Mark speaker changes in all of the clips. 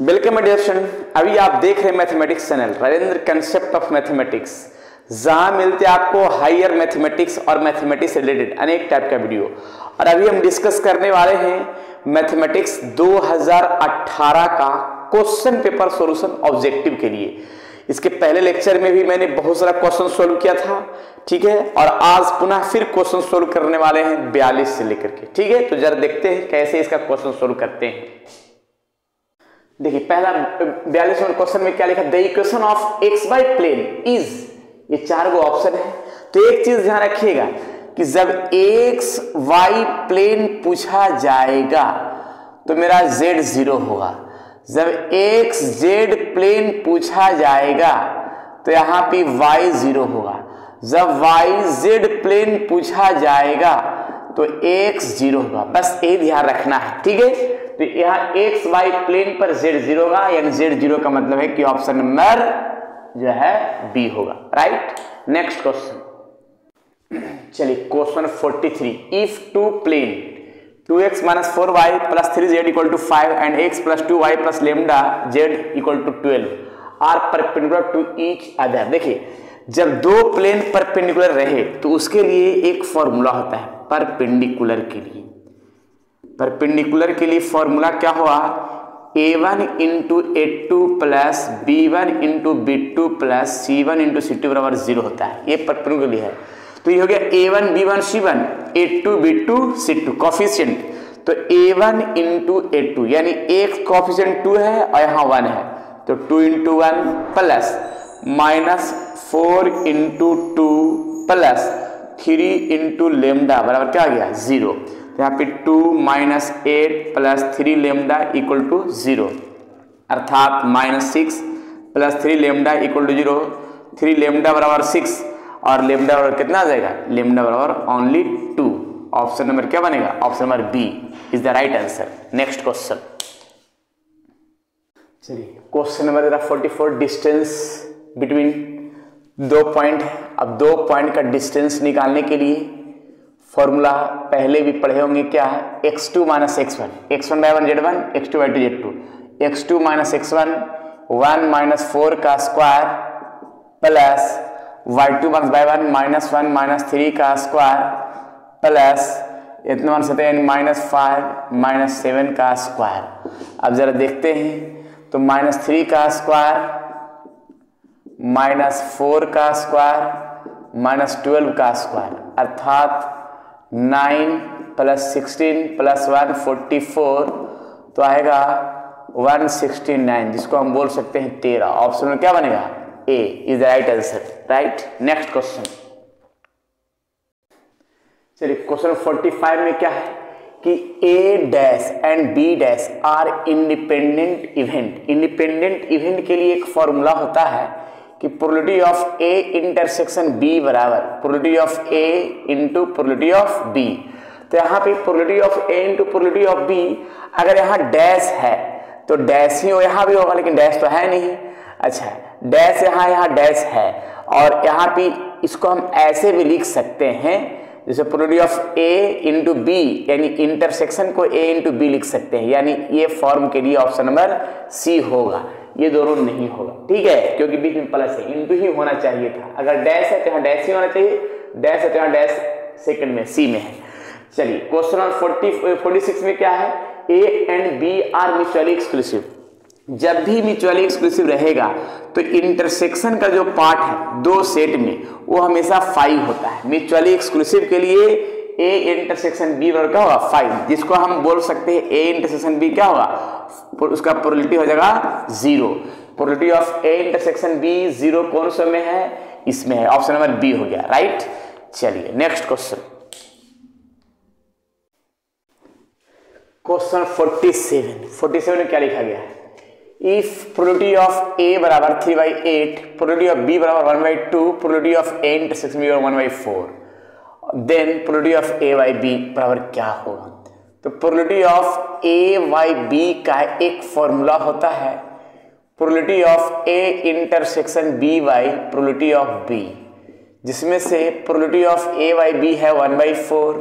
Speaker 1: Welcome addition अभी आप देख रहे हैं mathematics channel Rajendra concept of mathematics जहाँ मिलते हैं आपको हायर मैथमेटिक्स और मैथमेटिक्स रिलेटेड अनेक टाइप का वीडियो और अभी हम डिस्कस करने वाले हैं मैथमेटिक्स 2018 का क्वेश्चन पेपर सॉल्यूशन ऑब्जेक्टिव के लिए. इसके पहले लेक्चर में भी मैंने बहुत सारा क्वेश्चन सोल्व किया था, ठीक है? और आज पुनः फिर क्वेश्चन सोल्व करने वाले हैं बयालीस से लेकर के, ठीक है? तो जरा देखते हैं कैसे इसका क्वेश्चन सोल्व करते हैं. देखिए, पहला बयालीस नंबर क्वेश्चन में क्या लिखा? The equation of x by plane is ये चार गो ऑप्शन है। तो एक चीज़ ध्यान रखिएगा कि जब एक्स वाई प्लेन पूछा जाएगा तो मेरा जेड ज़ीरो होगा। जब एक्स जेड प्लेन पूछा जाएगा तो यहाँ पे वाई ज़ीरो होगा। जब वाई जेड प्लेन पूछा जाएगा तो एक्स ज़ीरो होगा। बस ये ध्यान रखना है, ठीक है? तो यहाँ एक्स वाई प्लेन पर जेड ज़ीरो होगा, यानी जेड ज़ीरो का मतलब है कि ऑप्शन नंबर जो है बी होगा राइट नेक्स्ट क्वेश्चन चलिए question 43 if two plane 2x x minus four y plus three z equal to five and x plus two y plus lambda z equal to twelve are perpendicular to each other देखिए, जब दो plane perpendicular रहे तो उसके लिए एक formula होता है परपेंडिकुलर के लिए। परपेंडिकुलर के लिए फॉर्मूला क्या हुआ? A one into a two plus b one into b two plus c one into c two बराबर ज़ीरो होता है। ये परपेंडिकुलर लिए है। तो ये हो गया a one b one c one a two b two c two coefficient तो a one into a two यानी एक कॉफिशियंट टू है और यहाँ वन है। तो two into one plus minus four into two plus three into lambda बराबर क्या आ गया? ज़ीरो तो यहाँ पे two minus eight plus three lambda equal to zero अर्थात minus six plus three lambda equal to zero three lambda बराबर six और लेमडा बराबर कितना आ जाएगा? लेमडा बराबर ओनली टू ऑप्शन नंबर क्या बनेगा? Option number B is the right answer next question चलिए। क्वेश्चन नंबर तेरा फोर्टी फोर डिस्टेंस बिटवीन दो पॉइंट अब दो पॉइंट का डिस्टेंस निकालने के लिए फॉर्मूला पहले भी पढ़े होंगे क्या है? X two minus x one x one by one z one x two by two z two x two minus x one one minus four का square plus y two minus by one minus one minus three का square plus इतना मान सकते हैं minus five minus seven का square अब जरा देखते हैं तो माइनस थ्री का स्क्वायर माइनस फोर का स्क्वायर माइनस ट्वेल्व का स्क्वायर अर्थात nine plus sixteen plus one forty four तो आएगा वन सिक्सटी नाइन, जिसको हम बोल सकते हैं तेरह। ऑप्शन में क्या बनेगा? A is the right answer right next question चलिए क्वेश्चन फोर्टी फाइव में क्या है? कि A dash and B dash are independent event independent event के लिए एक फॉर्मूला होता है कि probability of A intersection B बराबर probability of A into probability of B तो यहाँ पे probability of A into probability of B अगर यहाँ डैश है तो डैश ही हो, यहाँ भी होगा, लेकिन डैश तो है नहीं। अच्छा डैश यहाँ यहाँ डैश है। और यहाँ पे इसको हम ऐसे भी लिख सकते हैं जैसे probability of A into B यानी इंटरसेक्शन को ए इंटू बी लिख सकते हैं। यानी ये फॉर्म के लिए ऑप्शन नंबर सी होगा। ये दोनों नहीं होगा। ठीक है? क्योंकि बीच में प्लस है इंटू ही होना चाहिए था। अगर डैश है तो यहाँ डैश ही होना चाहिए। डैश है तो यहाँ डैश सेकंड में सी में है। चलिए question number forty forty six में क्या है? A and B are mutually exclusive जब भी म्यूचुअली एक्सक्लूसिव रहेगा तो इंटरसेक्शन का जो पार्ट है, दो सेट में, वो हमेशा फाइव होता है। म्यूचुअली एक्सक्लूसिव के लिए ए इंटरसेक्शन बी बराबर क्या होगा फाइव जिसको हम बोल सकते हैं ए इंटरसेक्शन बी क्या होगा? उसका प्रोलिटी हो जाएगा zero probability of A intersection B zero कौन सा में है? इसमें है। ऑप्शन नंबर बी हो गया राइट चलिए नेक्स्ट क्वेश्चन क्वेश्चन 47 47 में क्या लिखा गया है? इफ़ प्रोलिटी ऑफ़ ए बराबर three by eight probability of B बराबर one by two probability of A intersection B बराबर one by four then probability of A by B बराबर क्या होगा? तो probability of A by B का एक formula होता है। Probability of A intersection B by probability of B जिसमें से probability of A by B है one by four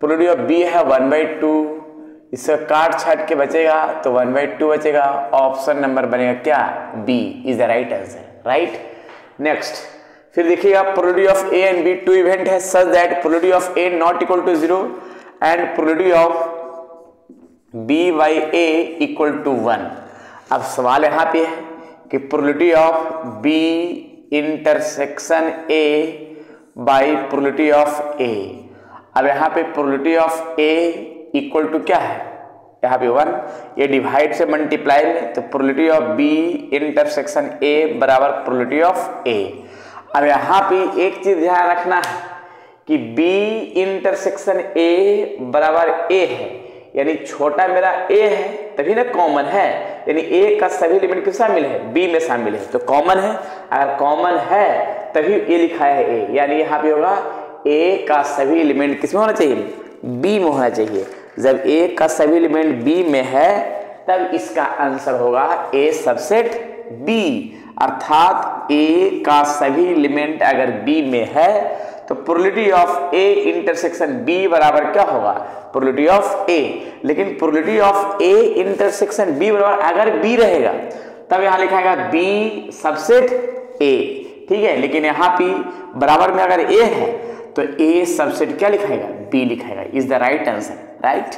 Speaker 1: probability of B है वन बाई टू इसका काट छाट के बचेगा तो वन बाई टू बचेगा ऑप्शन नंबर बनेगा क्या? B is the right answer right next फिर देखिएगा probability of A and B two event है such that probability of A not equal to zero and probability of B by A equal to one अब सवाल यहाँ पे है कि probability of B intersection A by probability of A अब यहाँ पे probability of A equal to क्या है? यहाँ पे वन ये डिवाइड से मल्टीप्लाई में तो probability of B intersection A बराबर प्रोलिटी ऑफ़ ए अब यहाँ पे एक चीज़ ध्यान रखना है कि बी इंटरसेक्शन ए बराबर ए है। यानी छोटा मेरा ए है, तभी ना कॉमन है। यानी ए का सभी एलिमेंट किस शामिल है? बी में शामिल है। तो कॉमन है। अगर कॉमन है, तभी ए लिखा है ए यानी यहाँ पे होगा ए का सभी एलिमेंट किसमें होना चाहिए? बी में होना चाहिए। जब ए का सभी एलिमेंट बी में है, तब इसका आंसर होगा ए सबसेट बी अर्थात ए का सभी एलिमेंट अगर बी में है तो probability of A intersection B बराबर क्या होगा? प्रोलिटी ऑफ़ ए लेकिन probability of A intersection B बराबर अगर बी रहेगा, तब यहाँ लिखाएगा बी सबसेट ए ठीक है? लेकिन यहाँ पे बराबर में अगर ए है तो ए सबसेट क्या लिखाएगा? B लिखाएगा। Is the right answer right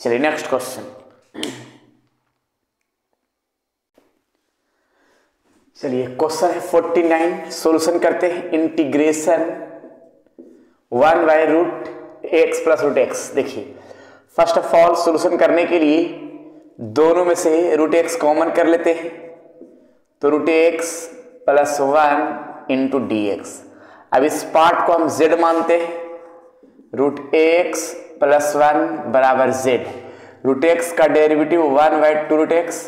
Speaker 1: चलिए नेक्स्ट क्वेश्चन चलिए क्वेश्चन है फोर्टी नाइन सोल्यूशन करते हैं। Integration one by root x plus root x देखिए फ़र्स्ट ऑफ़ ऑल सोल्यूशन करने के लिए दोनों में से रूट एक्स कॉमन कर लेते हैं। तो root x plus one into d x अब इस पार्ट को हम जेड मानते हैं। रूट एक्स प्लस वन बराबर जेड। रूट एक्स का derivative one by two root x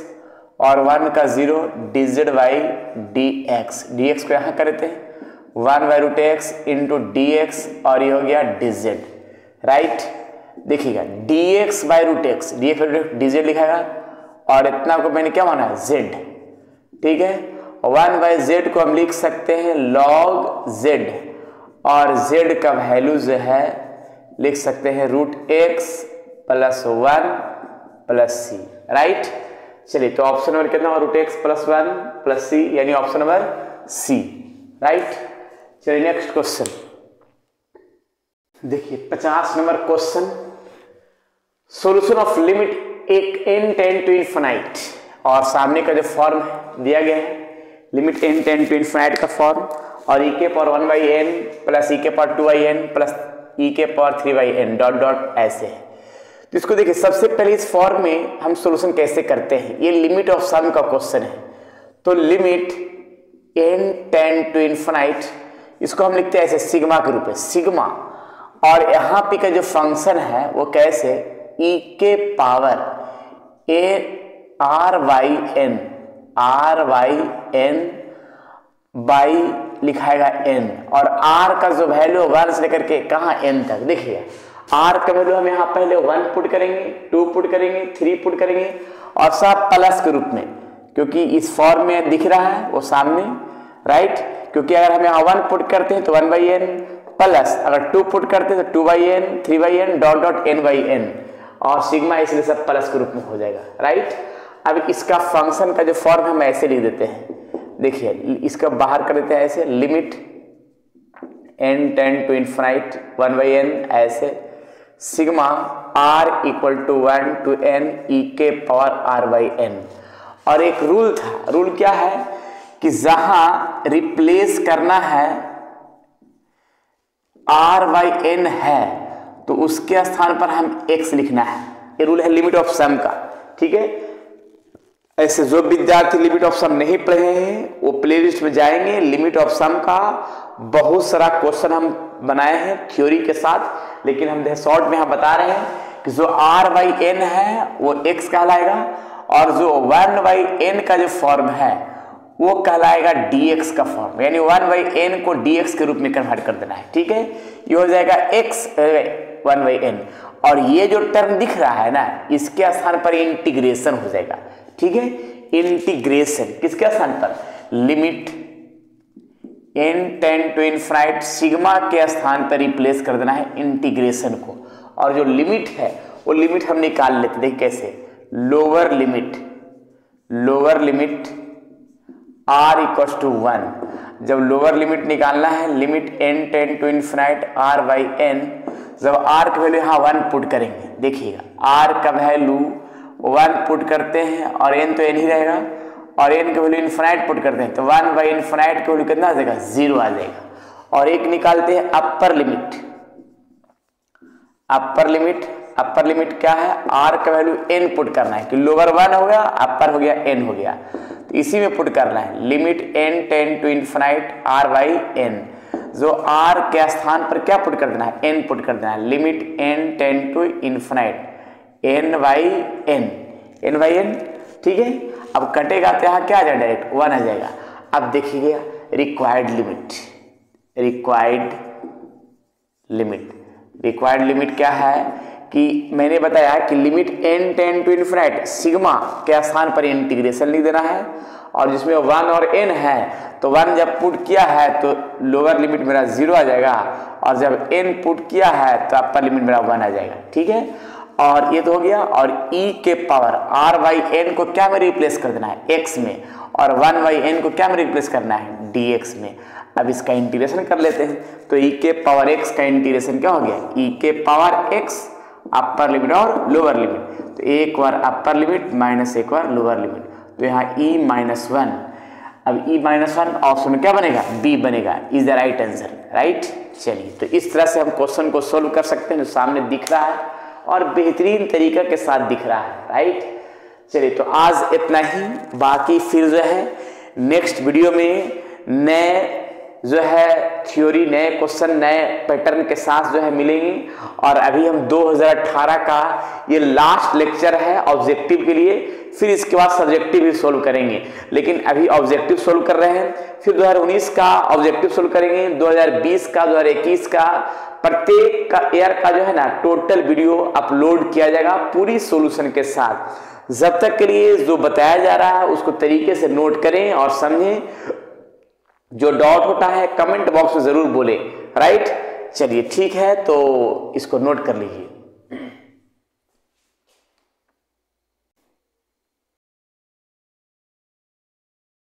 Speaker 1: और वन का zero d z by d x d x को यहाँ करते हैं। One by root x into d x और ये हो गया डी जेड राइट? देखिएगा d x by root x d x d z लिखाएगा और इतना को मैंने क्या माना? है जेड ठीक है? वन बाई जेड को हम लिख सकते हैं लॉग जेड और जेड का वैल्यू जो है लिख सकते हैं root x plus one plus c right चलिए तो ऑप्शन नंबर कितना root x plus one plus c यानी ऑप्शन नंबर सी राइट चलिए नेक्स्ट क्वेश्चन देखिए, पचास number question solution of limit एक एन टेन टू इन्फाइट और सामने का जो फॉर्म दिया गया है limit n tends to infinite का फॉर्म और ई के power one by n plus e के power two by n plus e के power three by n dot dot ऐसे है। तो इसको देखिए, सबसे पहले इस फॉर्म में हम सोल्यूशन कैसे करते हैं? ये लिमिट ऑफ़ सम का क्वेश्चन है। तो limit n tends to infinite इसको हम लिखते हैं ऐसे सिग्मा के रूप में सिग्मा और यहाँ पे का जो फ़ंक्शन है, वो कैसे? ई के power a r by n r by n by लिखाएगा N और आर का जो वैल्यू वन से लेकर के कहा एन तक? देखिए आर का वैल्यू हम यहाँ पहले वन पुट करेंगे टू पुट करेंगे थ्री पुट करेंगे, और सब प्लस के रूप में। क्योंकि इस फॉर्म में दिख रहा है, वो सामने राइट क्योंकि अगर हम यहाँ वन पुट करते हैं तो वन बाई एन प्लस अगर टू पुट करते हैं तो two by n three by n dot dot n by n और सिग्मा इसलिए सब प्लस के रूप में हो जाएगा राइट अब इसका फ़ंक्शन का जो फॉर्म हम ऐसे लिख देते हैं। देखिए, इसका बाहर कर देते हैं ऐसे limit n tends to infinite one by n ऐसे sigma r equal to one to n e के पावर आर बाई एन और एक रूल था रूल क्या है? कि जहाँ रिप्लेस करना है आर बाई एन है तो उसके स्थान पर हम एक्स लिखना है। ये रूल है लिमिट ऑफ़ सम का, ठीक है? ऐसे जो विद्यार्थी लिमिट ऑफ़ सम नहीं पढ़े हैं, वो प्लेलिस्ट में जाएँगे लिमिट ऑफ़ सम का बहुत सारा क्वेश्चन हम बनाए हैं थ्योरी के साथ, लेकिन हम शॉर्ट में हम बता रहे हैं कि जो आर बाई एन है, वो एक्स कहलाएगा और जो वन बाई एन का जो फॉर्म है, वो कहलाएगा dx का फॉर्म यानी वन बाई एन को डी एक्स के रूप में कन्वर्ट कर देना है, ठीक है? ये हो जाएगा एक्स वन बाई एन और ये जो टर्म दिख रहा है ना, इसके स्थान पर इंटीग्रेशन हो जाएगा। ठीक है? इंटीग्रेशन किसके स्थान पर? Limit n tends to infinite sigma के स्थान पर रिप्लेस कर देना है इंटीग्रेशन को। और जो लिमिट है, वो लिमिट हम निकाल लेते देखिए कैसे? Lower limit lower limit r equal to one जब लोअर लिमिट निकालना है limit n tends to infinite r by n जब आर का वैल्यू यहाँ वन पुट करेंगे। देखिएगा आर का वैल्यू वन पुट करते हैं और एन तो एन ही रहेगा और एन का वैल्यू इन्फिनाइट पुट करते हैं तो वन बाई इन्फिनाइट का वैल्यू कितना आ जाएगा? ज़ीरो आ जाएगा। और एक निकालते हैं upper limit upper limit upper limit क्या है? आर का वैल्यू एन पुट करना है, कि लोअर वन हो गया अपर हो गया एन हो गया। तो इसी में पुट करना है। Limit n tends to infinite r by n जो आर के स्थान पर क्या पुट कर देना है? एन पुट कर देना है। Limit n tends to infinite n by n n by n ठीक है? अब कटेगा तो यहाँ क्या आ जाएगा डायरेक्ट वन आ जाएगा। अब देखिए required limit required limit required limit क्या है? कि मैंने बताया कि limit n tends to infinite sigma के स्थान पर इंटीग्रेशन लिख देना है। और जिसमें वन और एन है तो वन जब पुट किया है तो लोअर लिमिट मेरा ज़ीरो आ जाएगा। और जब एन पुट किया है तो अपर लिमिट मेरा वन आ जाएगा। ठीक है? और ये तो हो गया, और e के पावर आर बाई एन को क्या में रिप्लेस कर देना है? एक्स में। और वन बाई एन को क्या में रिप्लेस करना है? एक्स में। अब इसका इंटीग्रेशन कर लेते हैं। तो e के पावर एक्स का इंटीग्रेशन क्या हो गया? E के पावर एक्स अपर लिमिट और लोअर लिमिट तो एक बार अपर लिमिट माइनस एक बार लोअर लिमिट तो यहाँ ई माइनस वन अब ई माइनस वन ऑप्शन में क्या बनेगा? बी बनेगा। Is the right answer right चलिए तो इस तरह से हम क्वेश्चन को सोल्व कर सकते हैं, जो सामने दिख रहा है। और बेहतरीन तरीका के साथ दिख रहा है राइट चलिए तो आज इतना ही, बाकी फिर जो है नेक्स्ट वीडियो में नए जो है थ्योरी नए क्वेश्चन नए पैटर्न के साथ जो है मिलेंगे। और अभी हम 2018 का ये लास्ट लेक्चर है ऑब्जेक्टिव के लिए। फिर इसके बाद सब्जेक्टिव भी सोल्व करेंगे। लेकिन अभी ऑब्जेक्टिव सोल्व कर रहे हैं। फिर 2019 का ऑब्जेक्टिव सोल्व करेंगे। 2020 का 2021 का, प्रत्येक का ईयर का जो है ना टोटल वीडियो अपलोड किया जाएगा पूरी सोल्यूशन के साथ। जब तक के लिए जो बताया जा रहा है, उसको तरीके से नोट करें और समझें। जो डॉट होता है कमेंट बॉक्स में ज़रूर बोले। राइट चलिए, ठीक है तो इसको नोट कर लीजिए।